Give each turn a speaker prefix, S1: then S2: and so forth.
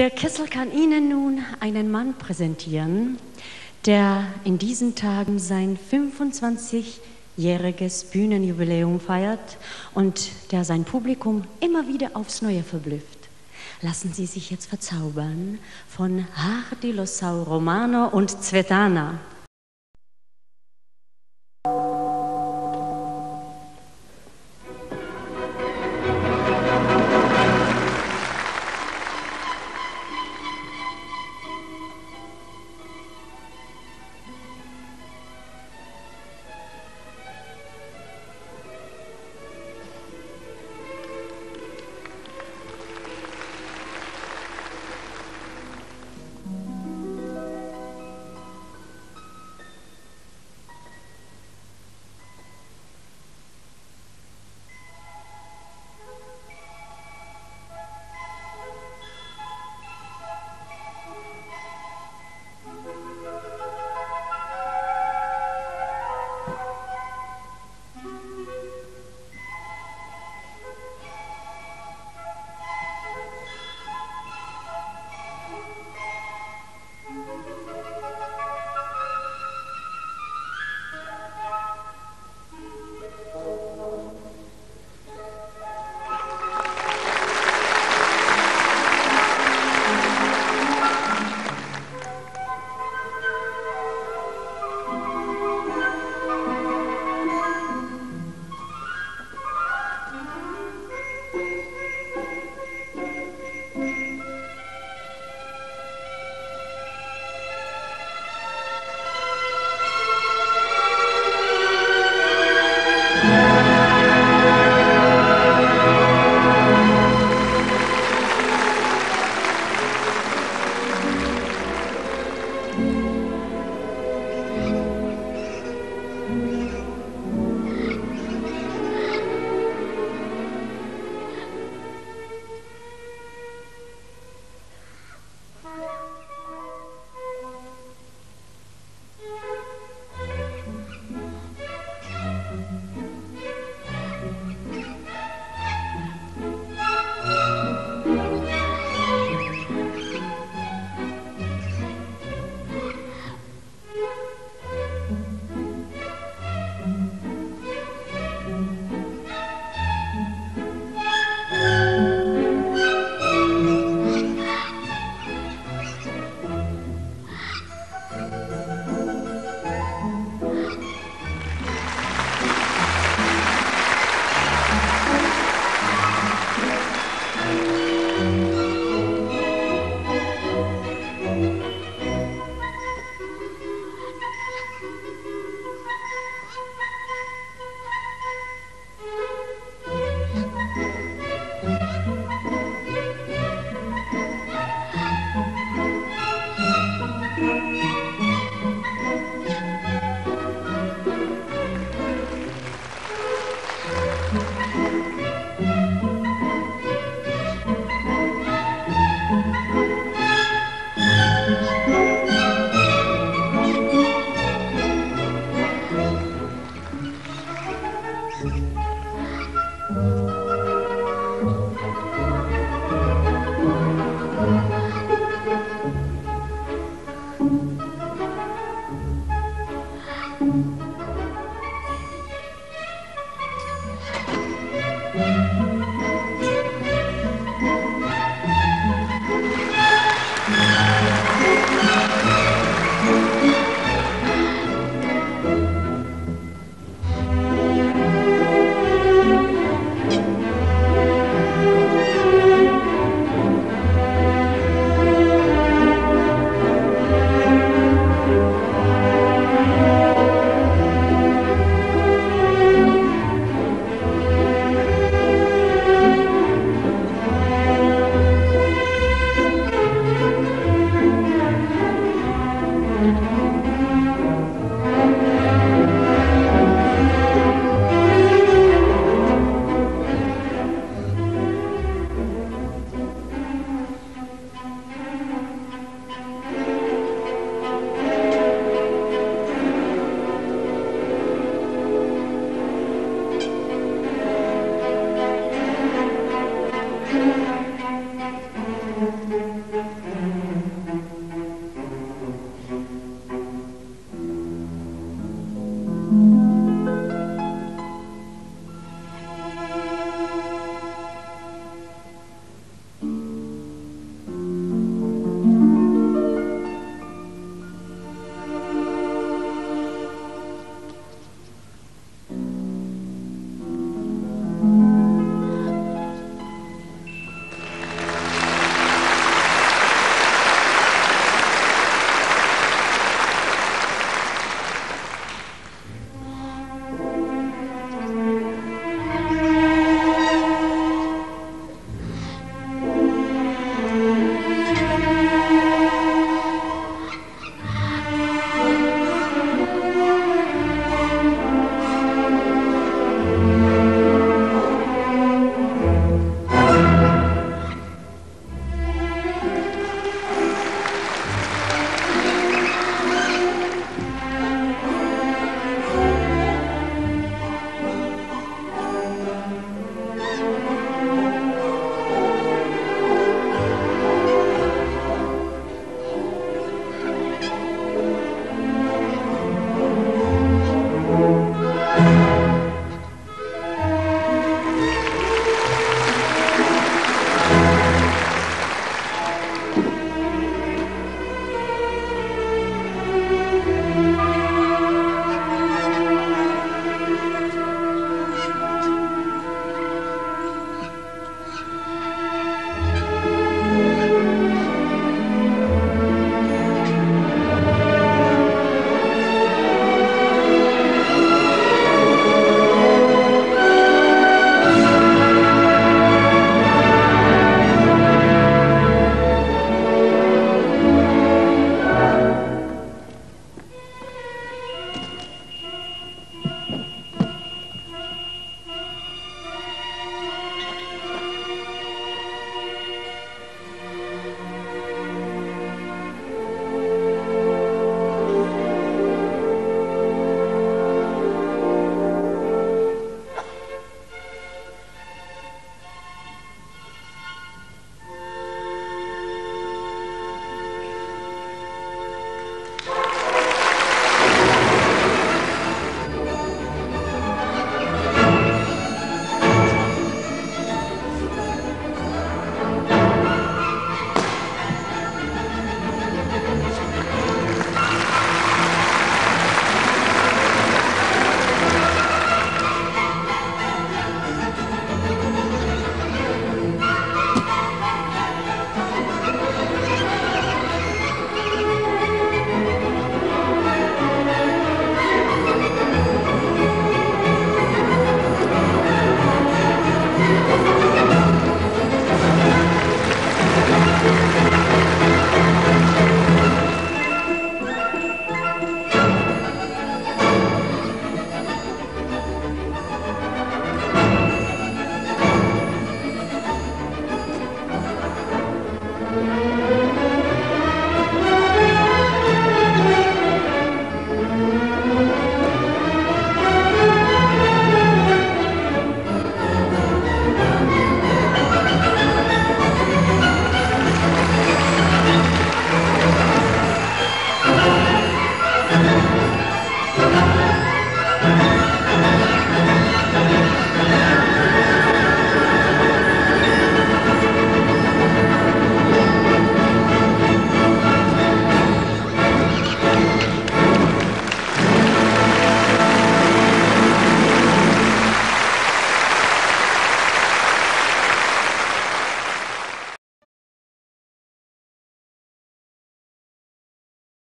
S1: Der Kessel kann Ihnen nun einen Mann präsentieren, der in diesen Tagen sein 25-jähriges Bühnenjubiläum feiert und der sein Publikum immer wieder aufs Neue verblüfft. Lassen Sie sich jetzt verzaubern von Hardy Losau Romano und Zvetana.